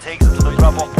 Takes to the drop-off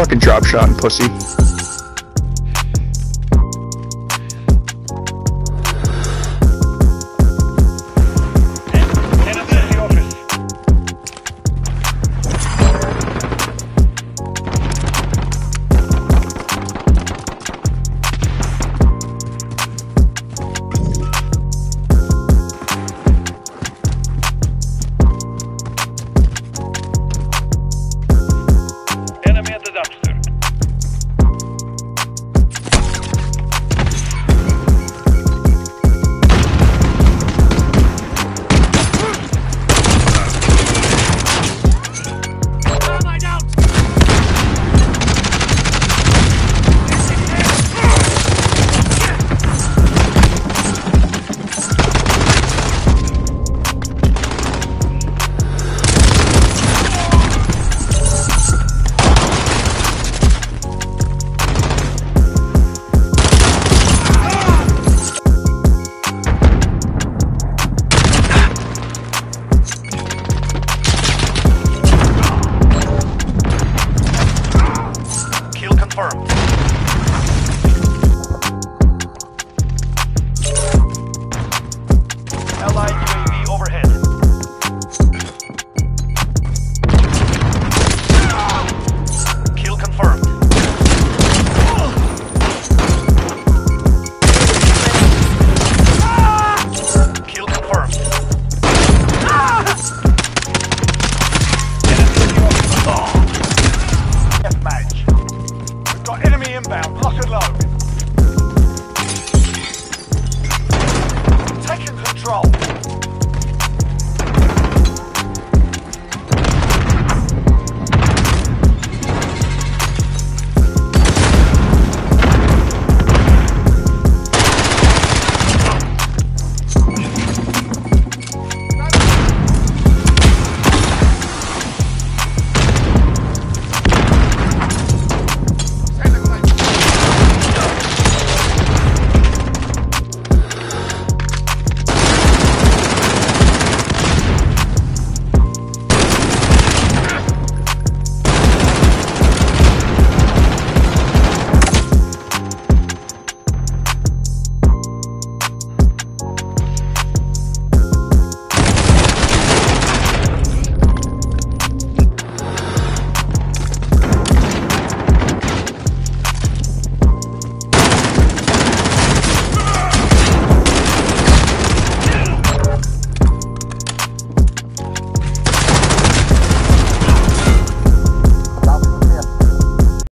Fucking drop shot and pussy. the dumpster.